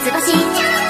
忙しい